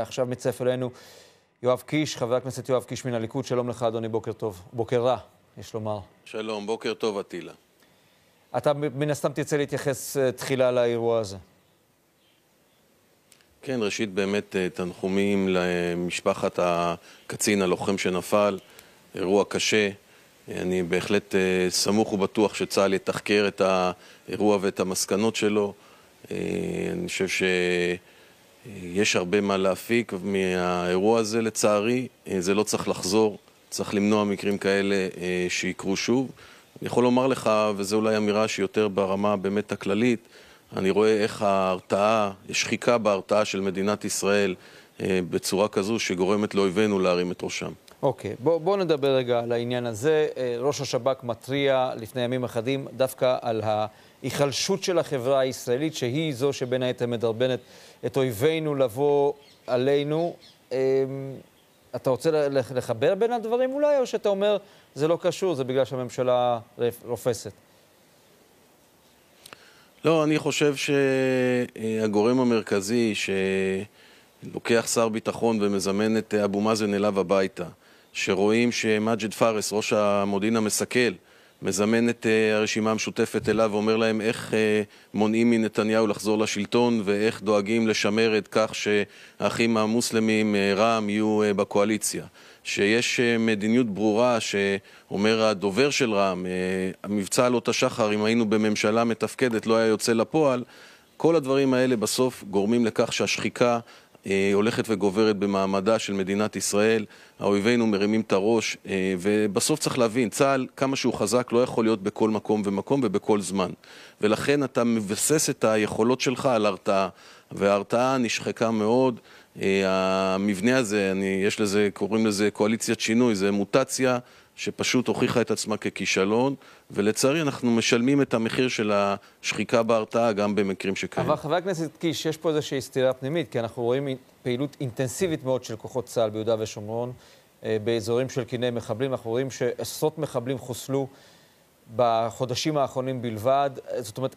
עכשיו מצטרף אלינו יואב קיש, חבר הכנסת יואב קיש מן הליכוד. שלום לך, אדוני, בוקר טוב. בוקר רע, יש לומר. שלום, בוקר טוב, אטילה. אתה מן הסתם תרצה להתייחס אה, תחילה לאירוע הזה. כן, ראשית באמת אה, תנחומים למשפחת הקצין הלוחם שנפל, אירוע קשה. אני בהחלט אה, סמוך ובטוח שצה"ל יתחקר את האירוע ואת המסקנות שלו. אני חושב שיש הרבה מה להפיק מהאירוע הזה, לצערי. זה לא צריך לחזור, צריך למנוע מקרים כאלה שיקרו שוב. אני יכול לומר לך, וזו אולי אמירה שהיא יותר ברמה באמת הכללית, אני רואה איך ההרתעה, יש שחיקה בהרתעה של מדינת ישראל אה, בצורה כזו שגורמת לאויבינו להרים את ראשם. אוקיי, בואו בוא נדבר רגע על העניין הזה. אה, ראש השב"כ מתריע לפני ימים אחדים דווקא על ההיחלשות של החברה הישראלית, שהיא זו שבין היתר מדרבנת את אויבינו לבוא עלינו. אה, אתה רוצה לחבר בין הדברים אולי, או שאתה אומר, זה לא קשור, זה בגלל שהממשלה רופסת? לא, אני חושב שהגורם המרכזי שלוקח שר ביטחון ומזמן את אבו מאזן אליו הביתה, שרואים שמג'ד פארס, ראש המודיעין המסכל, מזמן את אה, הרשימה המשותפת אליו ואומר להם איך אה, מונעים מנתניהו לחזור לשלטון ואיך דואגים לשמר את כך שהאחים המוסלמים, אה, רע"מ, יהיו בקואליציה. שיש מדיניות ברורה שאומר הדובר של רע"מ, המבצע עלות השחר, אם היינו בממשלה מתפקדת, לא היה יוצא לפועל. כל הדברים האלה בסוף גורמים לכך שהשחיקה הולכת וגוברת במעמדה של מדינת ישראל, האויבינו מרימים את הראש, אה, ובסוף צריך להבין, צה"ל, כמה שהוא חזק, לא יכול להיות בכל מקום ומקום ובכל זמן. ולכן אתה מבסס את היכולות שלך על הרתעה, וההרתעה נשחקה מאוד. אה, המבנה הזה, אני, יש לזה, קוראים לזה קואליציית שינוי, זה מוטציה שפשוט הוכיחה את עצמה ככישלון, ולצערי אנחנו משלמים את המחיר של השחיקה בהרתעה גם במקרים שכאלה. אבל חבר הכנסת קיש, יש פה איזושהי סתירה פנימית, כי אנחנו רואים פעילות אינטנסיבית מאוד של כוחות צה"ל ביהודה ושומרון, אה, באזורים של קיני מחבלים. אנחנו רואים שעשרות מחבלים חוסלו בחודשים האחרונים בלבד. זאת אומרת,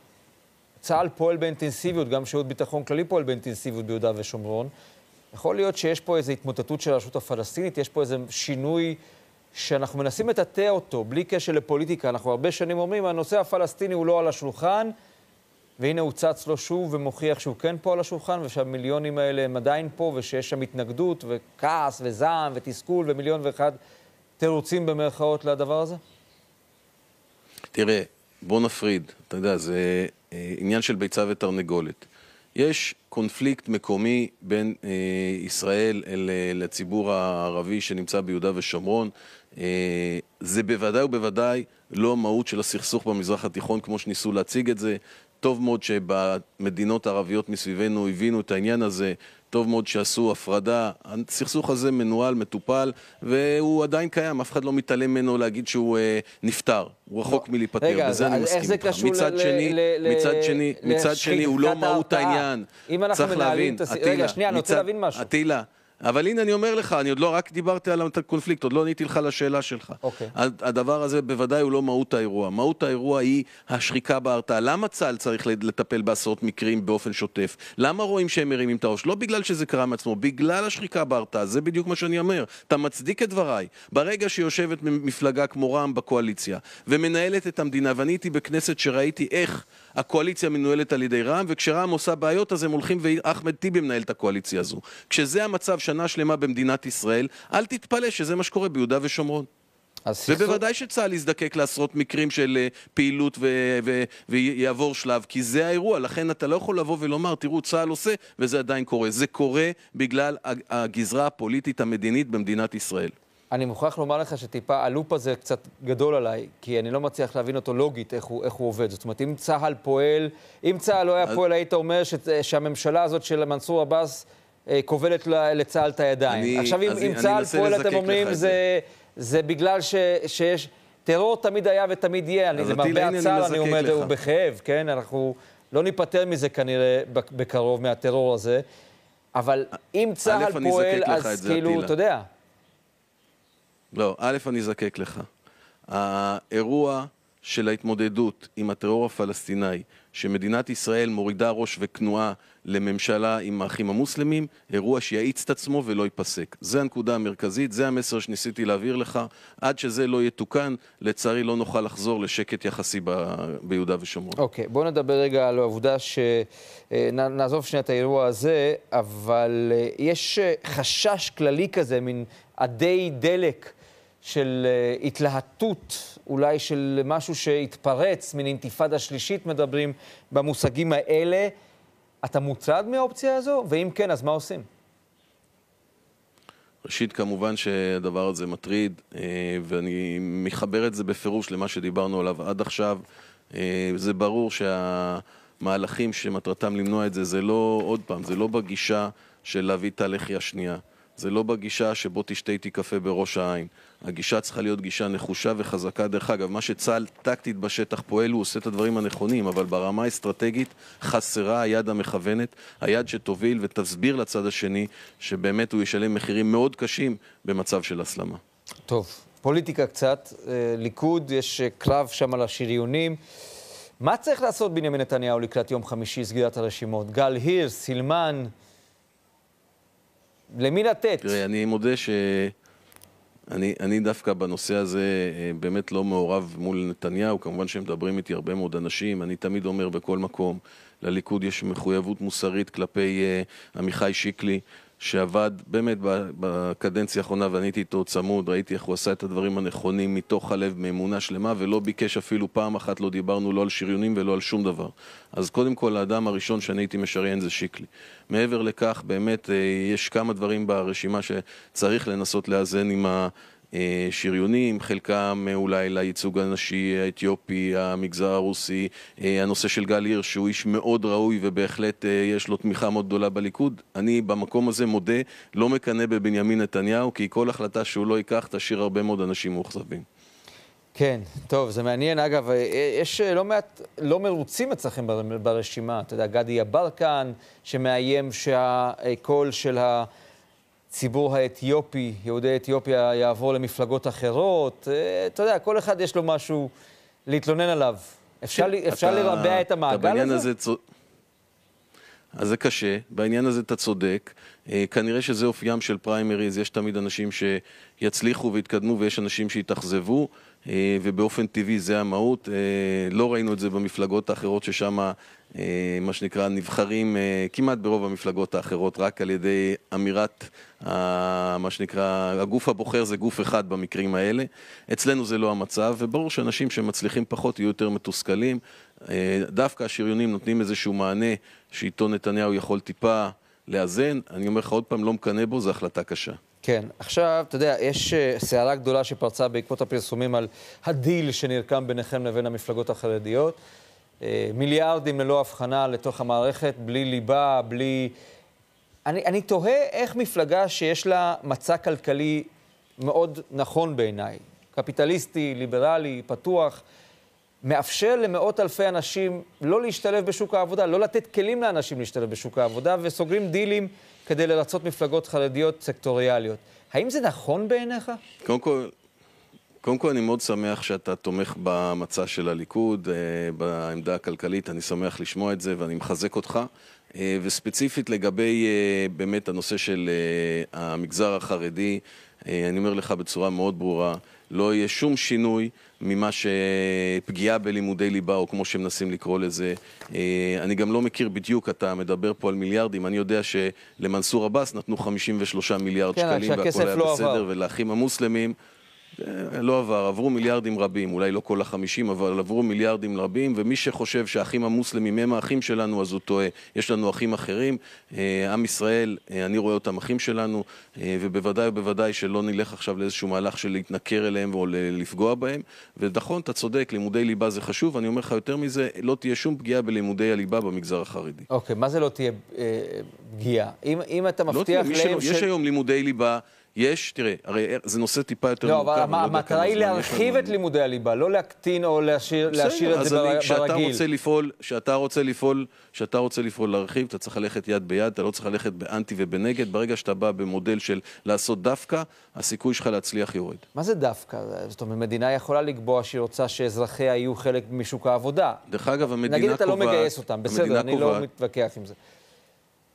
צה"ל פועל באינטנסיביות, גם שירות ביטחון כללי פועל באינטנסיביות ביהודה ושומרון. יכול להיות שיש פה איזו התמוטטות של הרשות הפלסטינית, יש פה איזה שינוי שאנחנו מנסים לטאטא אותו, בלי קשר לפוליטיקה. אנחנו הרבה שנים אומרים, הנושא הפלסטיני הוא לא על השולחן, והנה הוא צץ לו שוב ומוכיח שהוא כן פה על השולחן, ושהמיליונים האלה הם עדיין פה, ושיש שם התנגדות, וכעס, וזעם, ותסכול, ומיליון ואחד תירוצים במרכאות לדבר הזה? תראה, בוא נפריד. אתה יודע, זה אה, עניין של ביצה ותרנגולת. יש קונפליקט מקומי בין אה, ישראל אל, אה, לציבור הערבי שנמצא ביהודה ושומרון. אה, זה בוודאי ובוודאי לא המהות של הסכסוך במזרח התיכון כמו שניסו להציג את זה. טוב מאוד שבמדינות הערביות מסביבנו הבינו את העניין הזה, טוב מאוד שעשו הפרדה. הסכסוך הזה מנוהל, מטופל, והוא עדיין קיים, אף אחד לא מתעלם ממנו להגיד שהוא אה, נפטר. הוא רחוק. מלהיפטר, רגע, בזה אני מסכים איתך. מצד שני, מצד שני, מצד שני, הוא לא מהות העניין. אם אנחנו מנהלים את הס... רגע, שנייה, אני רוצה להבין משהו. אטילה, אבל הנה אני אומר לך, אני עוד לא רק דיברתי על הקונפליקט, עוד לא עניתי לך לשאלה שלך. אוקיי. הדבר הזה בוודאי הוא לא מהות האירוע. מהות האירוע היא השחיקה בהרתעה. למה צה"ל צריך לטפל בעשרות מקרים באופן שוטף? למה רואים שהם מרימים את הראש? לא בגלל שזה קרה מעצמו, בגלל השחיקה בהרתעה. זה בדיוק מה שאני אומר. אתה מצדיק את דבריי. ברגע שיושבת מפלגה כמו רע"מ בקואליציה ומנהלת את המדינה, ואני הייתי בכנסת שראיתי איך הקואליציה מנוהלת על ידי רע"מ, וכשרע"מ עושה בעיות אז הם הולכים ואחמד טיבי מנהל את הקואליציה הזו. כשזה המצב שנה שלמה במדינת ישראל, אל תתפלא שזה מה שקורה ביהודה ושומרון. ובוודאי שצה"ל יזדקק לעשרות מקרים של אה, פעילות ויעבור שלב, כי זה האירוע, לכן אתה לא יכול לבוא ולומר, תראו, צה"ל עושה, וזה עדיין קורה. זה קורה בגלל הגזרה הפוליטית המדינית במדינת ישראל. אני מוכרח לומר לך שטיפה הלופ הזה קצת גדול עליי, כי אני לא מצליח להבין אותו לוגית, איך הוא, איך הוא עובד. זאת אומרת, אם צה"ל פועל, אם צה"ל לא היה אז... פועל, היית אומר ש, שהממשלה הזאת של מנסור עבאס כובלת לצה"ל את הידיים. אני, עכשיו, אם, אם צה"ל פועל, אתם אומרים, זה, זה בקגלל ש, שיש... טרור תמיד היה ותמיד יהיה. אני, למרבה הצער, אני אומר, הוא בכאב, כן? אנחנו לא ניפטר מזה כנראה בקרוב מהטרור הזה. אבל אם צה"ל פועל, אז כאילו, אתה יודע... לא, א', אני אזקק לך. האירוע של ההתמודדות עם הטרור הפלסטיני, שמדינת ישראל מורידה ראש וכנועה לממשלה עם האחים המוסלמים, אירוע שיאיץ את עצמו ולא ייפסק. זה הנקודה המרכזית, זה המסר שניסיתי להעביר לך. עד שזה לא יתוקן, לצערי לא נוכל לחזור לשקט יחסי ב... ביהודה ושומרון. אוקיי, okay, בואו נדבר רגע על העובדה. אה, נעזוב שנייה את האירוע הזה, אבל אה, יש אה, חשש כללי כזה, מין עדי דלק. של התלהטות, אולי של משהו שהתפרץ, מין אינתיפאדה שלישית מדברים במושגים האלה. אתה מוטרד מהאופציה הזו? ואם כן, אז מה עושים? ראשית, כמובן שהדבר הזה מטריד, אה, ואני מחבר את זה בפירוש למה שדיברנו עליו עד עכשיו. אה, זה ברור שהמהלכים שמטרתם למנוע את זה, זה לא, עוד פעם, זה לא בגישה של להביא את הלחי השנייה. זה לא בגישה שבו תשתה איתי קפה בראש העין. הגישה צריכה להיות גישה נחושה וחזקה. דרך אגב, מה שצה"ל טקטית בשטח פועל, הוא עושה את הדברים הנכונים, אבל ברמה האסטרטגית חסרה היד המכוונת, היד שתוביל ותסביר לצד השני שבאמת הוא ישלם מחירים מאוד קשים במצב של הסלמה. טוב, פוליטיקה קצת, אה, ליכוד, יש אה, קרב שם על השריונים. מה צריך לעשות בנימין נתניהו לקראת יום חמישי, סגירת הרשימות? גל הירס, סילמן, למי לתת? תראה, אני מודה ש... אני, אני דווקא בנושא הזה אה, באמת לא מעורב מול נתניהו, כמובן שמדברים איתי הרבה מאוד אנשים, אני תמיד אומר בכל מקום, לליכוד יש מחויבות מוסרית כלפי uh, עמיחי שיקלי, שעבד באמת בקדנציה האחרונה ואני הייתי איתו צמוד, ראיתי איך הוא עשה את הדברים הנכונים מתוך הלב, מאמונה שלמה, ולא ביקש אפילו פעם אחת, לא דיברנו לא על שריונים ולא על שום דבר. אז קודם כל, האדם הראשון שאני הייתי משריין זה שיקלי. מעבר לכך, באמת, אה, יש כמה דברים ברשימה שצריך לנסות לאזן עם ה... אה, שריונים, חלקם אה, אולי לייצוג הנשי האתיופי, המגזר הרוסי, אה, הנושא של גל הירש שהוא איש מאוד ראוי ובהחלט יש לו תמיכה מאוד גדולה בליכוד. אני במקום הזה מודה, לא מקנא בבנימין נתניהו, כי כל החלטה שהוא לא ייקח תשאיר הרבה מאוד אנשים מאוכזבים. כן, טוב, זה מעניין. אגב, יש לא מעט לא מרוצים אצלכם ברשימה. אתה יודע, גדי יברקן, שמאיים שהקול של ה... הציבור האתיופי, יהודי אתיופיה, יעבור למפלגות אחרות. אה, אתה יודע, כל אחד יש לו משהו להתלונן עליו. אפשר, כן, אפשר אתה, לרבע את המעגל הזה? הזה. אז זה קשה, בעניין הזה אתה צודק. אה, כנראה שזה אופיים של פריימריז, יש תמיד אנשים שיצליחו ויתקדמו ויש אנשים שיתאכזבו. אה, ובאופן טבעי זה המהות. אה, לא ראינו את זה במפלגות האחרות ששם, אה, מה שנקרא, נבחרים כמעט ברוב המפלגות האחרות רק על ידי אמירת, מה שנקרא, הגוף הבוחר זה גוף אחד במקרים האלה. אצלנו זה לא המצב, וברור שאנשים שמצליחים פחות יהיו יותר מתוסכלים. דווקא השריונים נותנים איזשהו מענה שאיתו נתניהו יכול טיפה לאזן. אני אומר לך עוד פעם, לא מקנא בו, זו החלטה קשה. כן, עכשיו, אתה יודע, יש אה, סערה גדולה שפרצה בעקבות הפרסומים על הדיל שנרקם ביניכם לבין המפלגות החרדיות. אה, מיליארדים ללא הבחנה לתוך המערכת, בלי ליבה, בלי... אני, אני תוהה איך מפלגה שיש לה מצע כלכלי מאוד נכון בעיניי, קפיטליסטי, ליברלי, פתוח, מאפשר למאות אלפי אנשים לא להשתלב בשוק העבודה, לא לתת כלים לאנשים להשתלב בשוק העבודה, וסוגרים דילים כדי לרצות מפלגות חרדיות סקטוריאליות. האם זה נכון בעיניך? קודם כל, קודם כל אני מאוד שמח שאתה תומך במצע של הליכוד, אה, בעמדה הכלכלית, אני שמח לשמוע את זה ואני מחזק אותך. אה, וספציפית לגבי אה, באמת הנושא של המגזר החרדי, אני אומר לך בצורה מאוד ברורה, לא יהיה שום שינוי ממה שפגיעה בלימודי ליבה, או כמו שמנסים לקרוא לזה. אה, אני גם לא מכיר בדיוק, אתה מדבר פה על מיליארדים, אני יודע שלמנסור עבאס נתנו 53 מיליארד כן, שקלים, והכל היה לא בסדר, עבר. ולאחים המוסלמים... אה, לא עבר, עברו מיליארדים רבים, אולי לא כל החמישים, אבל עברו מיליארדים רבים, ומי שחושב שהאחים המוסלמים הם האחים שלנו, אז הוא טועה. יש לנו אחים אחרים, אה, עם ישראל, אה, אני רואה אותם אחים שלנו, ובוודאי ובוודאי שלא נלך עכשיו לאיזשהו מהלך של להתנכר אליהם או לפגוע בהם. ונכון, אתה צודק, לימודי ליבה זה חשוב, אני אומר לך יותר מזה, לא תהיה שום פגיעה בלימודי הליבה במגזר החרדי. אוקיי, okay, מה זה לא תהיה אה, פגיעה? אם, אם אתה לא מבטיח לא להם ש... יש היום לימודי ליבה... יש, תראה, הרי זה נושא טיפה יותר לא, מורכב. אבל לא יודע המטרה היא. להרחיב את לימודי הליבה, לא להקטין או להשאיר להשאיר את זה אז אני- בר- כשאתה ברגיל. רוצה לפעול, כשאתה רוצה לפעול, כשאתה רוצה לפעול להרחיב, אתה צריך ללכת יד ביד, אתה לא צריך ללכת באנטי ובנגד. ברגע שאתה בא במודל של לעשות דווקא, הסיכוי שלך להצליח יורד. מה זה דווקא? זאת אומרת, מדינה יכולה לקבוע שהיא רוצה שאזרחיה יהיו חלק משוק העבודה. דרך אגב, המדינה נגיד קובעת... אתה לא מגייס אותם, בסדר, אני לא מתווכח עם זה.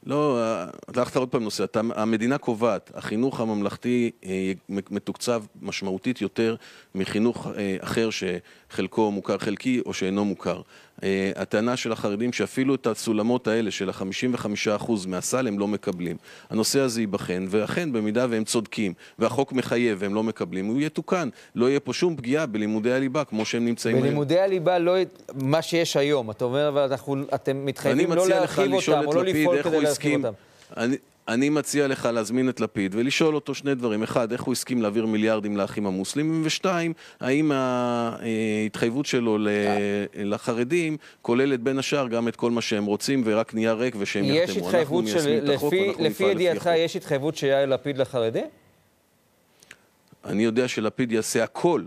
לא, אה, הלכת עוד פעם נושא. אתה, המדינה קובעת, החינוך הממלכתי אה, מתוקצב משמעותית יותר מחינוך אה, אחר שחלקו מוכר חלקי או שאינו מוכר. אה, הטענה של החרדים שאפילו את הסולמות האלה של ה-55% מהסל הם לא מקבלים. הנושא הזה ייבחן, ואכן, במידה והם צודקים, והחוק מחייב והם לא מקבלים, הוא יתוקן. לא יהיה פה שום פגיעה בלימודי הליבה כמו שהם נמצאים היום. בלימודי הליבה לא... מה שיש היום, אתה אומר, אבל אנחנו- אתם מתחייבים לא להרחיב אותם, או לא לפעול כדי להרחיב. אותם. אני, אני מציע לך להזמין את לפיד ולשאול אותו שני דברים. אחד, איך הוא הסכים להעביר מיליארדים לאחים המוסלמים, ושתיים, האם ההתחייבות שלו לחרדים כוללת בין השאר גם את כל מה שהם רוצים ורק נייר ריק ושהם יחתמו. יש התחייבות של... לפי- ידיעתך. יש התחייבות של יאיר לפיד לחרדים? אני יודע שלפיד יעשה הכל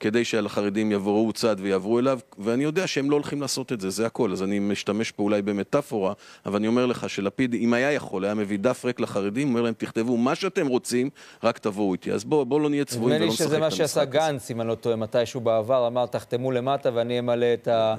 כדי שהחרדים יבואו צד ויעברו אליו, ואני יודע שהם לא הולכים לעשות את זה, זה הכל. אז אני משתמש פה אולי במטאפורה, אבל אני אומר לך שלפיד, אם היה יכול, היה מביא דף ריק לחרדים, אומר להם, תכתבו מה שאתם רוצים, רק תבואו איתי. אז בואו בוא לא נהיה צבועים נדמה ולא לי נשחק את שזה מה המשחק שעשה הזה. גנץ, אם אני לא טועה, מתישהו בעבר, אמר, תחתמו למטה ואני אמלא את ה...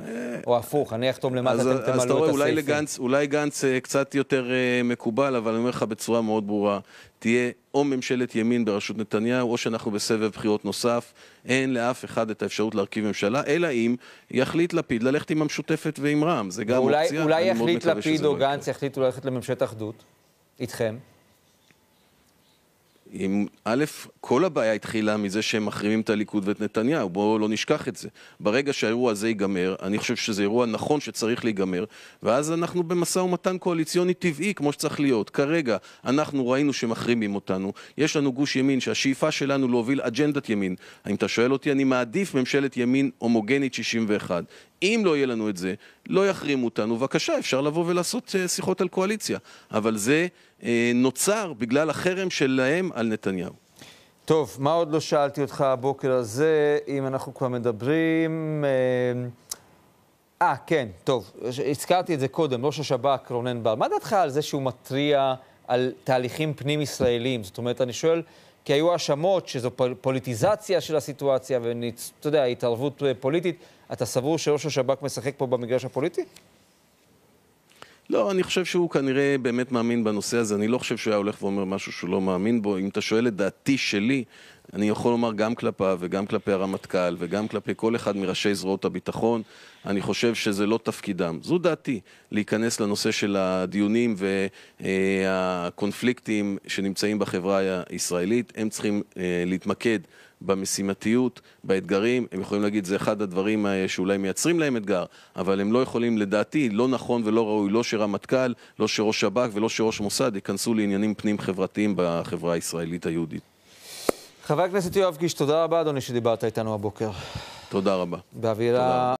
או הפוך, אני אחתום למטה, אז, אתם אז אתה תמלאו רואה, את אולי הסעיפים. לגנץ, אולי גנץ אה, קצת יותר אה, מקובל, אבל אני אומר לך בצורה מאוד ברורה, תהיה או ממשלת ימין בראשות נתניהו, או שאנחנו בסבב בחירות נוסף. אין לאף אחד את האפשרות להרכיב ממשלה, אלא אם יחליט לפיד ללכת עם המשותפת ועם רע"מ. זה גם אופציה, אולי אני מאוד יחליט מקווה לפיד שזה או לא יקרה. גנץ יחליטו ללכת לממשלת אחדות, איתכם. עם, א', כל הבעיה התחילה מזה שהם מחרימים את הליכוד ואת נתניהו, בואו לא נשכח את זה. ברגע שהאירוע הזה ייגמר, אני חושב שזה אירוע נכון שצריך להיגמר, ואז אנחנו במשא ומתן קואליציוני טבעי, כמו שצריך להיות. כרגע, אנחנו ראינו שמחרימים אותנו, יש לנו גוש ימין שהשאיפה שלנו להוביל אג'נדת ימין. אם אתה שואל אותי, אני מעדיף ממשלת ימין הומוגנית 61. אם לא יהיה לנו את זה, לא יחרימו אותנו, בבקשה, אפשר לבוא ולעשות אה, שיחות על קואליציה. אבל זה אה, נוצר בגלל החרם שלהם על נתניהו. טוב, מה עוד לא שאלתי אותך הבוקר הזה, אם אנחנו כבר מדברים... אה, אה, כן, טוב, הזכרתי את זה קודם, ראש השב"כ רונן בר. מה דעתך על זה שהוא מתריע על תהליכים פנים-ישראליים? זאת אומרת, אני שואל, כי היו האשמות שזו פול- פוליטיזציה של הסיטואציה, ואתה יודע, התערבות אה, פוליטית. אתה סבור שראש השב"כ משחק פה במגרש הפוליטי? לא, אני חושב שהוא כנראה באמת מאמין בנושא הזה. אני לא חושב שהוא היה הולך ואומר משהו שהוא לא מאמין בו. אם אתה שואל את דעתי שלי, אני יכול לומר גם כלפיו וגם כלפי הרמטכ"ל וגם כלפי כל אחד מראשי זרועות הביטחון, אני חושב שזה לא תפקידם. זו דעתי, להיכנס לנושא של הדיונים והקונפליקטים שנמצאים בחברה הישראלית. הם צריכים אה, להתמקד במשימתיות, באתגרים, הם יכולים להגיד זה אחד הדברים אה, שאולי מייצרים להם אתגר, אבל הם לא יכולים, לדעתי, לא נכון ולא ראוי, לא שרמטכ"ל, לא שראש שב"כ ולא שראש מוסד ייכנסו לעניינים פנים חברתיים בחברה הישראלית היהודית. חבר הכנסת יואב קיש, תודה רבה, אדוני, שדיברת איתנו הבוקר. תודה רבה. באווירה... תודה רבה.